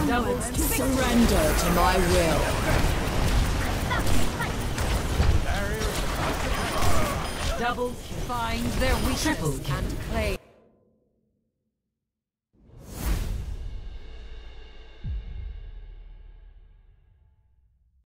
Onwards to surrender to my will. Double find their weakness and claim.